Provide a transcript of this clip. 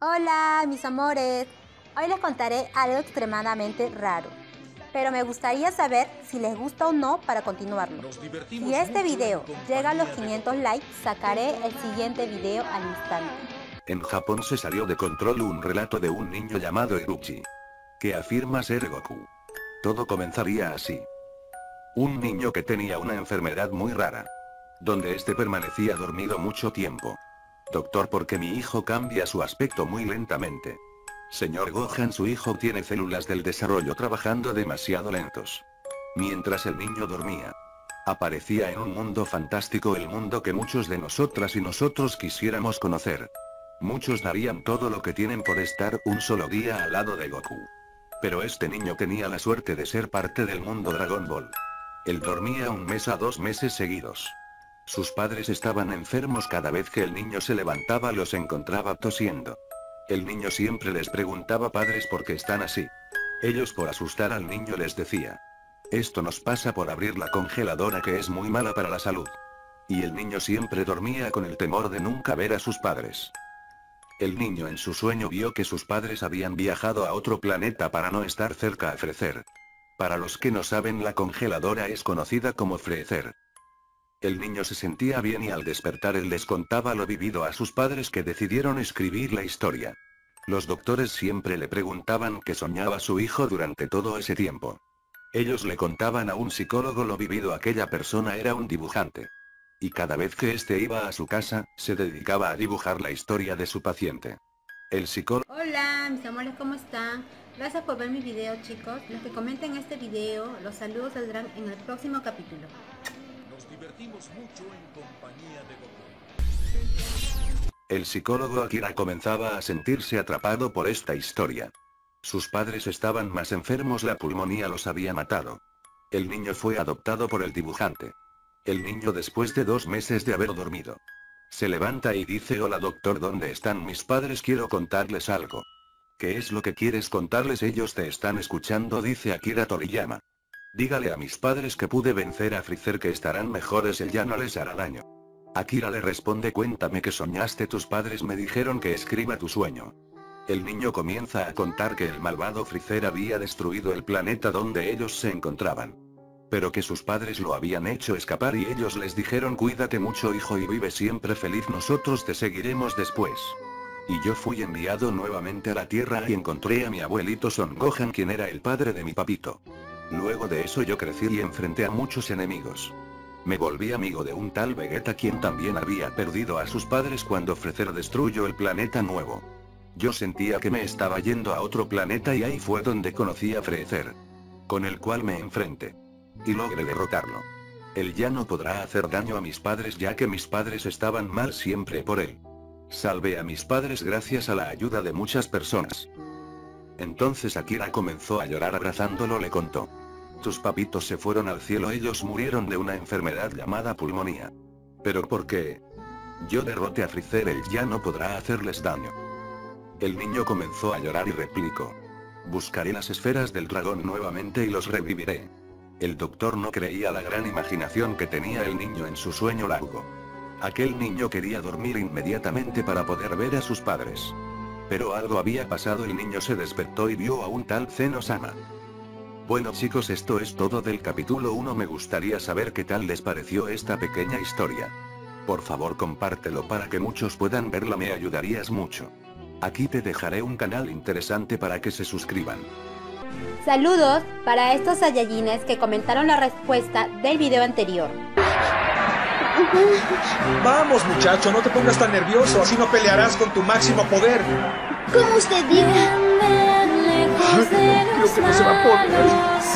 Hola, mis amores. Hoy les contaré algo extremadamente raro, pero me gustaría saber si les gusta o no para continuarlo. Si este video llega a los 500 likes, sacaré el siguiente video al instante. En Japón se salió de control un relato de un niño llamado Iruchi, que afirma ser Goku. Todo comenzaría así. Un niño que tenía una enfermedad muy rara, donde este permanecía dormido mucho tiempo. Doctor, porque mi hijo cambia su aspecto muy lentamente. Señor Gohan, su hijo tiene células del desarrollo trabajando demasiado lentos. Mientras el niño dormía, aparecía en un mundo fantástico, el mundo que muchos de nosotras y nosotros quisiéramos conocer. Muchos darían todo lo que tienen por estar un solo día al lado de Goku. Pero este niño tenía la suerte de ser parte del mundo Dragon Ball. Él dormía un mes a dos meses seguidos. Sus padres estaban enfermos cada vez que el niño se levantaba los encontraba tosiendo. El niño siempre les preguntaba padres por qué están así. Ellos por asustar al niño les decía. Esto nos pasa por abrir la congeladora que es muy mala para la salud. Y el niño siempre dormía con el temor de nunca ver a sus padres. El niño en su sueño vio que sus padres habían viajado a otro planeta para no estar cerca a Frecer. Para los que no saben la congeladora es conocida como Frecer. El niño se sentía bien y al despertar él les contaba lo vivido a sus padres que decidieron escribir la historia. Los doctores siempre le preguntaban qué soñaba su hijo durante todo ese tiempo. Ellos le contaban a un psicólogo lo vivido aquella persona era un dibujante. Y cada vez que éste iba a su casa, se dedicaba a dibujar la historia de su paciente. El psicólogo... Hola, mis amores, ¿cómo están? Gracias por ver mi video, chicos. Los que comenten este video, los saludos saldrán en el próximo capítulo divertimos mucho en compañía de El psicólogo Akira comenzaba a sentirse atrapado por esta historia. Sus padres estaban más enfermos, la pulmonía los había matado. El niño fue adoptado por el dibujante. El niño después de dos meses de haber dormido. Se levanta y dice hola doctor ¿dónde están mis padres? Quiero contarles algo. ¿Qué es lo que quieres contarles? Ellos te están escuchando dice Akira Toriyama. Dígale a mis padres que pude vencer a Freezer que estarán mejores, él ya no les hará daño. Akira le responde cuéntame que soñaste tus padres me dijeron que escriba tu sueño. El niño comienza a contar que el malvado Freezer había destruido el planeta donde ellos se encontraban. Pero que sus padres lo habían hecho escapar y ellos les dijeron cuídate mucho hijo y vive siempre feliz nosotros te seguiremos después. Y yo fui enviado nuevamente a la Tierra y encontré a mi abuelito Son Gohan quien era el padre de mi papito. Luego de eso yo crecí y enfrenté a muchos enemigos. Me volví amigo de un tal Vegeta quien también había perdido a sus padres cuando Frecer destruyó el planeta nuevo. Yo sentía que me estaba yendo a otro planeta y ahí fue donde conocí a Frecer. Con el cual me enfrenté. Y logré derrotarlo. Él ya no podrá hacer daño a mis padres ya que mis padres estaban mal siempre por él. Salvé a mis padres gracias a la ayuda de muchas personas. Entonces Akira comenzó a llorar abrazándolo le contó. Tus papitos se fueron al cielo ellos murieron de una enfermedad llamada pulmonía. ¿Pero por qué? Yo derroté a Freezer él ya no podrá hacerles daño. El niño comenzó a llorar y replicó. Buscaré las esferas del dragón nuevamente y los reviviré. El doctor no creía la gran imaginación que tenía el niño en su sueño largo. Aquel niño quería dormir inmediatamente para poder ver a sus padres. Pero algo había pasado, el niño se despertó y vio a un tal Zeno-sama. Bueno chicos esto es todo del capítulo 1 me gustaría saber qué tal les pareció esta pequeña historia. Por favor compártelo para que muchos puedan verla me ayudarías mucho. Aquí te dejaré un canal interesante para que se suscriban. Saludos para estos Saiyajines que comentaron la respuesta del video anterior. Vamos, muchacho, no te pongas tan nervioso, así no pelearás con tu máximo poder. Como usted diga. Creo que no se va a poder.